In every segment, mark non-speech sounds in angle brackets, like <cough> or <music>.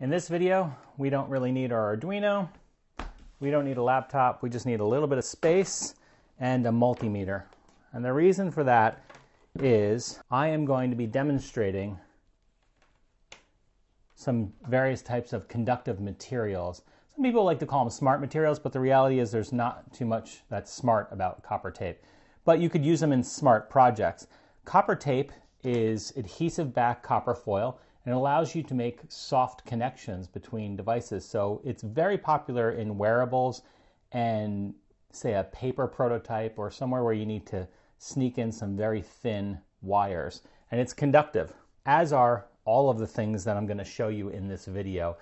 In this video, we don't really need our Arduino. We don't need a laptop. We just need a little bit of space and a multimeter. And the reason for that is I am going to be demonstrating some various types of conductive materials. Some people like to call them smart materials, but the reality is there's not too much that's smart about copper tape. But you could use them in smart projects. Copper tape is adhesive back copper foil and allows you to make soft connections between devices. So it's very popular in wearables and say a paper prototype or somewhere where you need to sneak in some very thin wires. And it's conductive, as are all of the things that I'm going to show you in this video.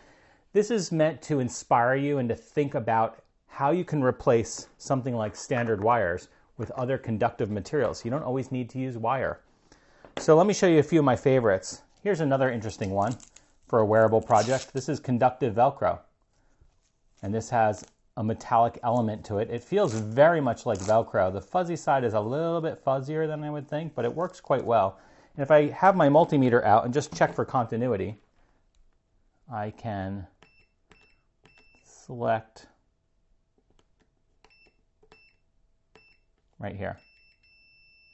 This is meant to inspire you and to think about how you can replace something like standard wires with other conductive materials. You don't always need to use wire. So let me show you a few of my favorites. Here's another interesting one for a wearable project. This is conductive Velcro. And this has a metallic element to it. It feels very much like Velcro. The fuzzy side is a little bit fuzzier than I would think, but it works quite well. And if I have my multimeter out and just check for continuity, I can select right here.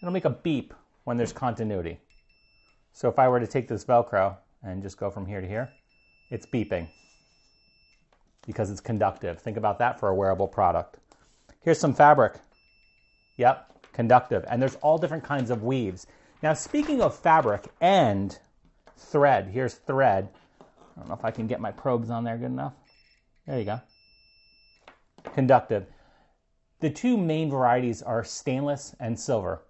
It'll make a beep when there's continuity. So if I were to take this Velcro and just go from here to here, it's beeping because it's conductive. Think about that for a wearable product. Here's some fabric. Yep, conductive. And there's all different kinds of weaves. Now, speaking of fabric and thread, here's thread. I don't know if I can get my probes on there good enough. There you go. Conductive. The two main varieties are stainless and silver.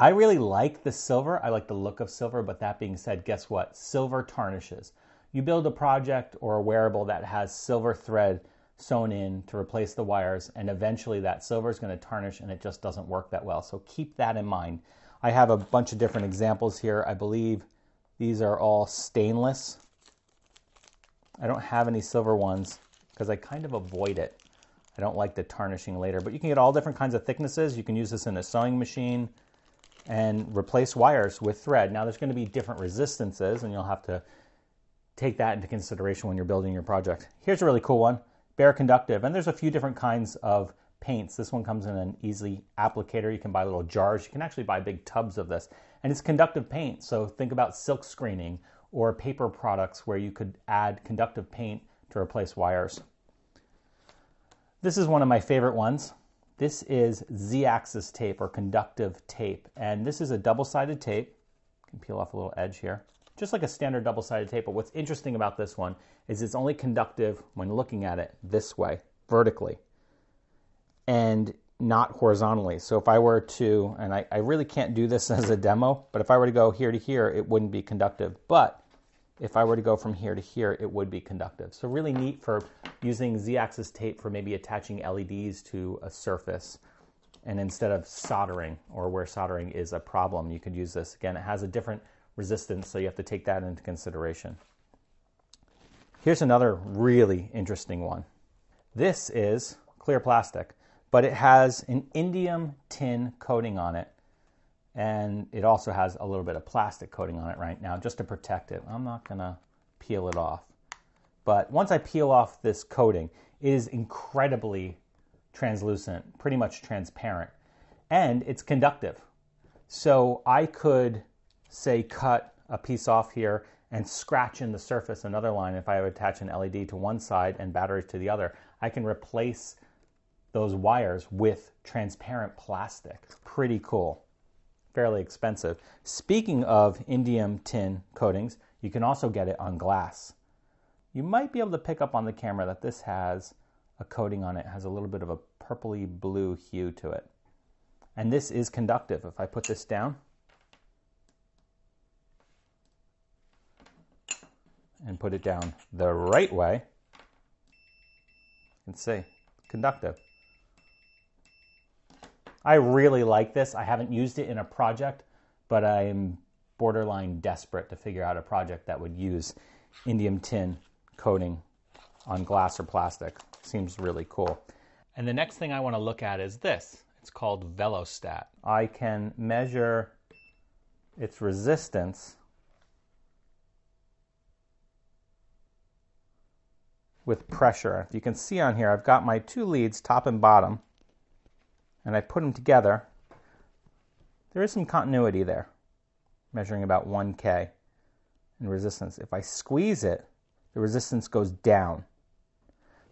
I really like the silver. I like the look of silver, but that being said, guess what? Silver tarnishes. You build a project or a wearable that has silver thread sewn in to replace the wires, and eventually that silver is going to tarnish and it just doesn't work that well. So keep that in mind. I have a bunch of different examples here. I believe these are all stainless. I don't have any silver ones because I kind of avoid it. I don't like the tarnishing later, but you can get all different kinds of thicknesses. You can use this in a sewing machine and replace wires with thread. Now, there's going to be different resistances, and you'll have to take that into consideration when you're building your project. Here's a really cool one bare conductive, and there's a few different kinds of paints. This one comes in an easy applicator. You can buy little jars. You can actually buy big tubs of this, and it's conductive paint. So think about silk screening or paper products where you could add conductive paint to replace wires. This is one of my favorite ones. This is Z-axis tape or conductive tape. And this is a double-sided tape. You can peel off a little edge here. Just like a standard double-sided tape. But what's interesting about this one is it's only conductive when looking at it this way, vertically, and not horizontally. So if I were to, and I, I really can't do this <laughs> as a demo, but if I were to go here to here, it wouldn't be conductive. But if I were to go from here to here, it would be conductive. So really neat for using Z-axis tape for maybe attaching LEDs to a surface. And instead of soldering or where soldering is a problem, you could use this. Again, it has a different resistance, so you have to take that into consideration. Here's another really interesting one. This is clear plastic, but it has an indium tin coating on it and it also has a little bit of plastic coating on it right now just to protect it. I'm not gonna peel it off. But once I peel off this coating, it is incredibly translucent, pretty much transparent, and it's conductive. So I could say cut a piece off here and scratch in the surface another line if I attach an LED to one side and batteries to the other. I can replace those wires with transparent plastic. Pretty cool fairly expensive. Speaking of indium tin coatings, you can also get it on glass. You might be able to pick up on the camera that this has a coating on it, it has a little bit of a purpley blue hue to it. And this is conductive. If I put this down and put it down the right way, you can see conductive. I really like this. I haven't used it in a project, but I'm borderline desperate to figure out a project that would use indium tin coating on glass or plastic. Seems really cool. And the next thing I want to look at is this. It's called Velostat. I can measure its resistance with pressure. If you can see on here, I've got my two leads, top and bottom, and I put them together. There is some continuity there, measuring about 1K in resistance. If I squeeze it, the resistance goes down.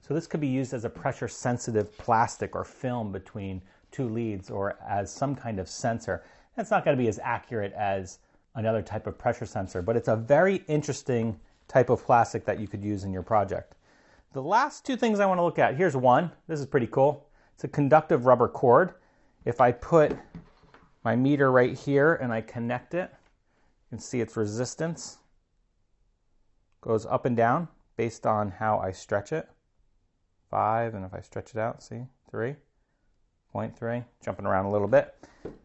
So this could be used as a pressure sensitive plastic or film between two leads or as some kind of sensor. That's not going to be as accurate as another type of pressure sensor, but it's a very interesting type of plastic that you could use in your project. The last two things I want to look at, here's one. This is pretty cool. It's a conductive rubber cord. If I put my meter right here and I connect it, you can see its resistance goes up and down based on how I stretch it. Five, and if I stretch it out, see, three, point three, jumping around a little bit.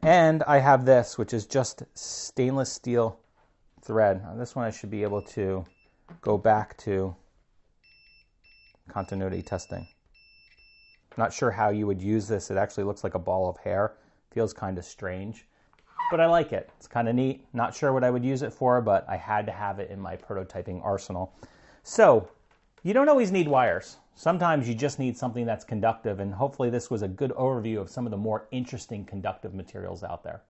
And I have this, which is just stainless steel thread. Now, this one I should be able to go back to continuity testing. Not sure how you would use this. It actually looks like a ball of hair. Feels kind of strange, but I like it. It's kind of neat. Not sure what I would use it for, but I had to have it in my prototyping arsenal. So, you don't always need wires. Sometimes you just need something that's conductive, and hopefully, this was a good overview of some of the more interesting conductive materials out there.